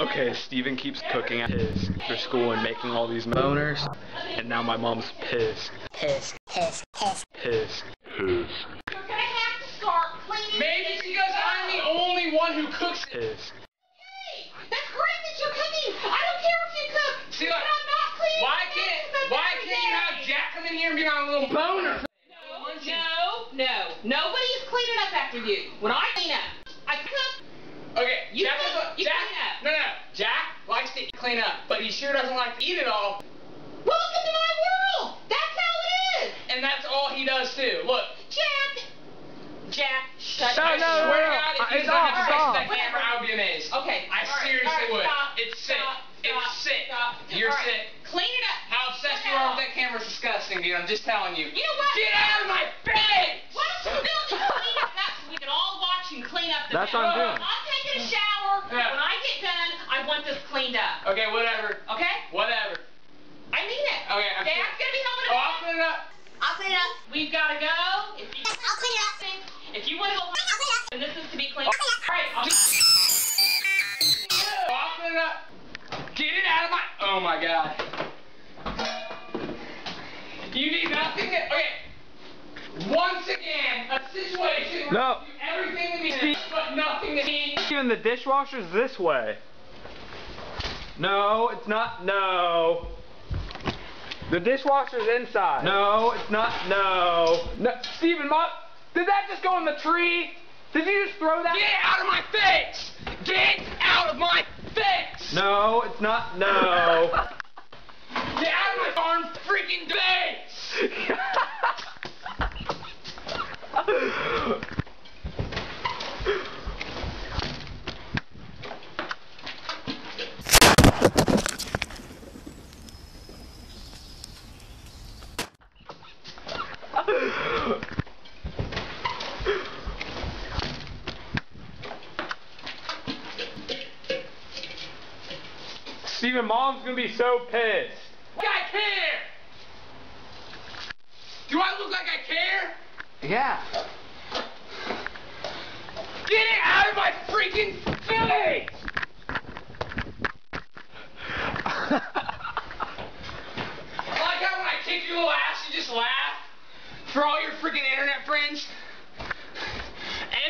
Okay, Stephen keeps cooking at his after school and making all these boners, and now my mom's pissed. Piss, piss, piss. Pissed. Pissed. You're gonna have to start cleaning. Maybe because I'm the only one who cooks. Pissed. Hey, that's great that you're cooking. I don't care if you cook. See, but like, I'm not cleaning. Why can't why can't you have day. Jack come in here and be my little boner? No, no, nobody is cleaning up after you. When I clean up, I cook. Okay, You Jack, clean- is a- you Jack, clean up. no, no, Jack likes to clean up, but he sure doesn't like to eat it all, Welcome to my world. That's how it is. and that's all he does too. Look, Jack. Jack, shut No, I your no, no, swear no. to God, if Uh, he it's doesn't have to it's face off. camera, I would be amazed. Okay. I all right, seriously all right, would. Stop, It's sick. Stop, It's stop, sick. Stop. You're All right, sick. Clean it up. How obsessed you are with that camera's disgusting, dude. I'm just telling you. You know what? Get out of my face! Why don't you build and clean it up so we can all watch and clean up the That's mess? what I'm doing. I'm taking a shower. Yeah. When I get done, I want this cleaned up. Okay, whatever. Okay? Whatever. I mean it. Okay, I'm Dad's gonna be home in Oh, a I'll clean it up. I'll clean it up. We've gotta go. If you, I'll clean it up. if you want to go home, I'll clean it up. and this is to be cleaned. up. All right. I'll Oh, I'll clean it up. Get it out of my. Oh my god. You need nothing. To... Okay. Once again, a situation where No. you do everything to me, Even the dishwasher's this way. No, it's not. No. The dishwasher's inside. No, it's not. No. No, Stephen, Mom, did that just go in the tree? Did you just throw that? Get out of my face! Get out of my face! No, it's not. No. Get out of my darn freaking face! Stephen, Mom's gonna be so pissed. I care! Do I look like I care? Yeah. Get it out of my freaking face! Like how when I kick your little ass, you just laugh. For all your freaking internet friends.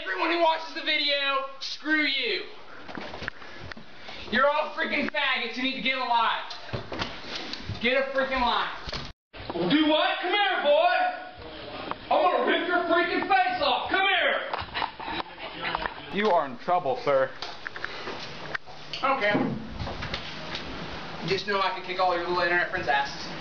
Everyone who watches the video, screw you. You're all freaking faggots who need to get a life. Get a freaking life. Do what? Come here, boy. I'm gonna rip your freaking face off. Come here. You are in trouble, sir. I don't care. Just know I can kick all your little internet friends' asses.